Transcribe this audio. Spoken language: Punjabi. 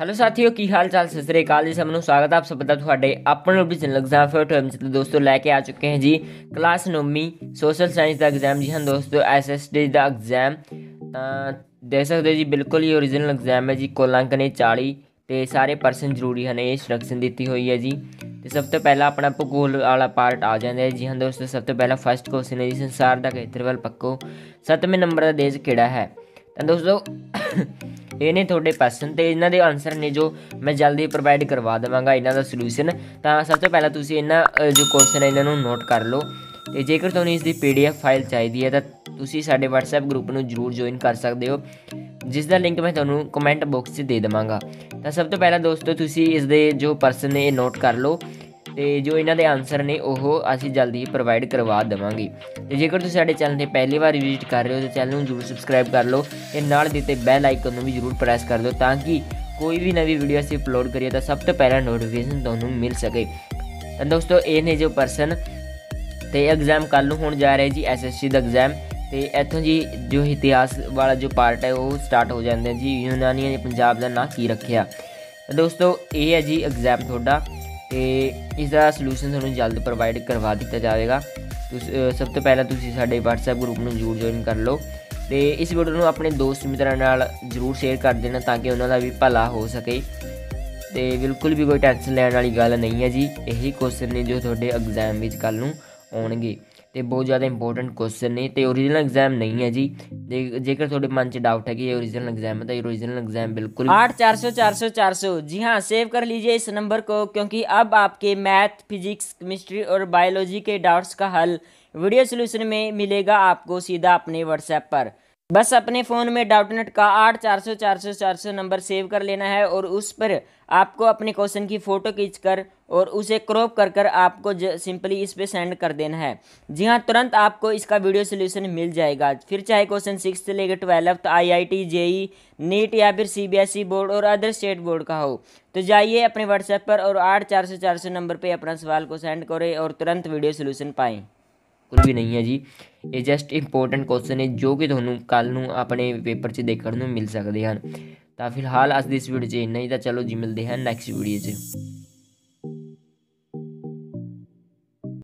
ਹੈਲੋ ਸਾਥੀਓ, ਕੀ ਹਾਲ ਚਾਲ? ਸਤਿ ਸ੍ਰੀ ਅਕਾਲ ਜੀ, ਸਭ ਨੂੰ ਸਵਾਗਤ ਆਪ ਸਭ ਦਾ ਤੁਹਾਡੇ ਆਪਣੇ ਓਰੀਜਨਲ ਐਗਜ਼ਾਮ ਫੇਰ ਟਾਈਮ ਤੇ ਦੋਸਤੋ, ਲੈ ਕੇ ਆ ਚੁੱਕੇ ਹਾਂ ਜੀ ਕਲਾਸ 9ਵੀਂ ਸੋਸ਼ਲ ਸਾਇੰਸ ਦਾ ਐਗਜ਼ਾਮ ਜੀ। ਹਾਂ ਦੋਸਤੋ ਐਸਐਸਡੀ ਦਾ ਐਗਜ਼ਾਮ ਤਾਂ ਦੇ ਸਕਦੇ ਹੋ ਜੀ, ਬਿਲਕੁਲ ਹੀ ਓਰੀਜਨਲ ਐਗਜ਼ਾਮ ਹੈ ਜੀ ਕੁੱਲ ਨੇ 40 ਤੇ ਸਾਰੇ ਪਰਸਨ ਜ਼ਰੂਰੀ ਹਨ, ਇਹ ਇੰਸਟਰਕਸ਼ਨ ਦਿੱਤੀ ਹੋਈ ਹੈ ਜੀ। ਤੇ ਸਭ ਤੋਂ ਪਹਿਲਾਂ ਆਪਣਾ ਭੂਗੋਲ ਵਾਲਾ ਪਾਰਟ ਆ ਜਾਂਦਾ ਹੈ ਜੀ। ਹਾਂ ਦੋਸਤੋ, ਸਭ ਤੋਂ ਪਹਿਲਾਂ ਫਸਟ ਕੁਐਸਚਨ ਹੈ ਜੀ, ਸੰਸਾਰ ਦਾ ਖੇਤਰਫਲ ਪੱਕੋ। 7ਵੇਂ ਨੰਬਰ ਦਾ ਦੇਸ਼ ਕਿਹੜਾ ਹੈ? ਤਾਂ ਦੋਸਤੋ ਇਹ ਨੇ ਤੁਹਾਡੇ ਕੁਐਸਚਨ ਤੇ ਇਹਨਾਂ ਦੇ ਆਨਸਰ ਨੇ ਜੋ ਮੈਂ ਜਲਦੀ ਪ੍ਰੋਵਾਈਡ ਕਰਵਾ ਦੇਵਾਂਗਾ ਇਹਨਾਂ ਦਾ ਸੋਲੂਸ਼ਨ ਤਾਂ ਸਭ ਤੋਂ ਪਹਿਲਾਂ ਤੁਸੀਂ ਇਹਨਾਂ ਜੋ ਕੁਐਸਚਨ ਹੈ ਇਹਨਾਂ ਨੂੰ ਨੋਟ ਕਰ ਲਓ। ਤੇ ਜੇਕਰ ਤੁਹਾਨੂੰ ਇਸ ਦੀ ਪੀਡੀਐਫ ਫਾਈਲ ਚਾਹੀਦੀ ਹੈ ਤਾਂ ਤੁਸੀਂ ਸਾਡੇ WhatsApp ਗਰੁੱਪ ਨੂੰ ਜਰੂਰ ਜੁਆਇਨ ਕਰ ਸਕਦੇ ਹੋ ਜਿਸ ਦਾ ਲਿੰਕ ਮੈਂ ਤੁਹਾਨੂੰ ਕਮੈਂਟ ਬਾਕਸ 'ਚ ਦੇ ਦੇਵਾਂਗਾ। ਤਾਂ ਸਭ ਤੋਂ ਪਹਿਲਾਂ ਦੋਸਤੋ ਤੁਸੀਂ ਇਸ ਦੇ ਜੋ ਪਰਸਨ ਨੇ ਇਹ ਨੋਟ ਕਰ ਲਓ। ਤੇ ਜੋ ਇਹਨਾਂ ਦੇ ਆਨਸਰ ਨੇ, ਉਹ ਅਸੀਂ ਜਲਦੀ ਹੀ ਪ੍ਰੋਵਾਈਡ ਕਰਵਾ ਦੇਵਾਂਗੇ। ਤੇ ਜੇਕਰ ਤੁਸੀਂ ਸਾਡੇ ਚੈਨਲ ਤੇ ਪਹਿਲੀ ਵਾਰ ਵਿਜ਼ਿਟ ਕਰ ਰਹੇ ਹੋ, ਤਾਂ ਚੈਨਲ ਨੂੰ ਜਰੂਰ ਸਬਸਕ੍ਰਾਈਬ ਕਰ ਲਓ ਤੇ ਨਾਲ ਦਿੱਤੇ ਬੈਲ ਆਈਕਨ ਨੂੰ ਵੀ ਜਰੂਰ ਪ੍ਰੈਸ ਕਰ ਦਿਓ ਤਾਂ ਕਿ ਕੋਈ ਵੀ ਨਵੀਂ ਵੀਡੀਓ ਅਸੀਂ ਅਪਲੋਡ ਕਰੀਏ, ਤਾਂ ਸਭ ਤੋਂ ਪਹਿਲਾਂ ਨੋਟੀਫਿਕੇਸ਼ਨ ਤੁਹਾਨੂੰ ਮਿਲ ਸਕੇ। ਤਾਂ ਦੋਸਤੋ, ਇਹ ਨੇ ਜੋ ਪਰਸਨ ਤੇ ਐਗਜ਼ਾਮ ਕੱਲ ਨੂੰ ਹੋਣ ਜਾ ਰਿਹਾ ਜੀ ਐਸਐਸਸੀ ਦਾ ਐਗਜ਼ਾਮ ਤੇ ਇੱਥੋਂ ਜੀ ਜੋ ਇਤਿਹਾਸ ਵਾਲਾ ਜੋ ਪਾਰਟ ਹੈ, ਉਹ ਸਟਾਰਟ ਹੋ ਜਾਂਦਾ ਜੀ। ਯੂਨਾਨੀਆਂ ਨੇ ਪੰਜਾਬ ਦਾ ਨਾਂ ਕੀ ਰੱਖਿਆ? ਦੋਸਤੋ, ਇਹ ਹੈ ਜੀ ਐਗਜ਼ਾਮ ਤੁਹਾਡਾ। ਤੇ ਇਸ ਦਾ ਸੋਲੂਸ਼ਨ ਤੁਹਾਨੂੰ ਜਲਦ ਪ੍ਰੋਵਾਈਡ ਕਰਵਾ ਦਿੱਤਾ ਜਾਵੇਗਾ। ਤੁਸੀਂ ਸਭ ਤੋਂ ਪਹਿਲਾਂ ਤੁਸੀਂ ਸਾਡੇ WhatsApp ਗਰੁੱਪ ਨੂੰ ਜਰੂਰ ਜੁਆਇਨ ਕਰ ਲਓ ਤੇ ਇਸ ਵੀਡੀਓ ਨੂੰ ਆਪਣੇ ਦੋਸਤ ਮਿੱਤਰਾਂ ਨਾਲ ਜਰੂਰ ਸ਼ੇਅਰ ਕਰ ਦੇਣਾ ਤਾਂ ਕਿ ਉਹਨਾਂ ਦਾ ਵੀ ਭਲਾ ਹੋ ਸਕੇ। ਤੇ ਬਿਲਕੁਲ ਵੀ ਕੋਈ ਟੈਨਸ਼ਨ ਲੈਣ ਵਾਲੀ ਗੱਲ ਨਹੀਂ ਹੈ ਜੀ, ਇਹੀ ਕੁਐਸਚਨ ਨੇ ਜੋ ਤੁਹਾਡੇ ਐਗਜ਼ਾਮ ਵਿੱਚ ਕੱਲ ਨੂੰ ਆਉਣਗੇ। ਤੇ ਬਹੁਤ ਜ਼ਿਆਦਾ ਇੰਪੋਰਟੈਂਟ ਕੁਐਸਚਨ ਨੇ ਤੇ ਓਰੀਜਨਲ ਐਗਜ਼ਾਮ ਨਹੀਂ ਹੈ ਜੀ ਜੇ- ਜੇਕਰ ਤੁਹਾਡੇ ਮਨ 'ਚ ਡਾਊਟ ਹੈ ਕਿ ਇਹ ਓਰੀਜਨਲ एग्जाम है तो ये ओरिजिनल एग्जाम बिल्कुल आठ चार सौ चार सौ चार सौ जी हाँ सेव कर लीजिए इस नंबर को क्योंकि अब आपके मैथ फिजिक्स केमिस्ट्री और बायोलॉजी के डाउट्स का हल वीडियो सोल्यूशन में मिलेगा आपको सीधा अपने व्हाट्सएप पर बस अपने फ़ोन में डाउट नेट का आठ, चार सौ चार सौ चार सौ नंबर सेव कर लेना है और उस पर आपको अपने क्वेश्चन की फ़ोटो खींचकर और उसे क्रॉप कर कर आपको सिंपली इस पर सेंड कर देना है। जी हाँ तुरंत आपको इसका वीडियो सोल्यूशन मिल जाएगा। फिर चाहे क्वेश्चन सिक्स से लेकर twelfth I I T JEE NEET या फिर C B S E board और अदर स्टेट बोर्ड का हो तो जाइए अपने व्हाट्सएप पर और आठ, चार सौ चार सौ नंबर पर अपना सवाल को सेंड करें और तुरंत वीडियो सोल्यूशन पाएँ। ਬਿਲਕੁਲ ਵੀ ਨਹੀਂ ਹੈ ਜੀ। ਇਹ ਜਸਟ ਇੰਪੋਰਟੈਂਟ ਕੁਐਸਚਨ ਨੇ ਜੋ ਕਿ ਤੁਹਾਨੂੰ ਕੱਲ ਨੂੰ ਆਪਣੇ ਪੇਪਰ 'ਚ ਦੇਖਣ ਨੂੰ ਮਿਲ ਸਕਦੇ ਹਨ। ਤਾਂ ਫਿਲਹਾਲ ਅੱਜ ਦੀ ਇਸ ਵੀਡੀਓ 'ਚ ਇੰਨਾ ਹੀ। ਤਾਂ ਚਲੋ ਜੀ, ਮਿਲਦੇ ਹਾਂ ਨੈਕਸਟ ਵੀਡੀਓ 'ਚ।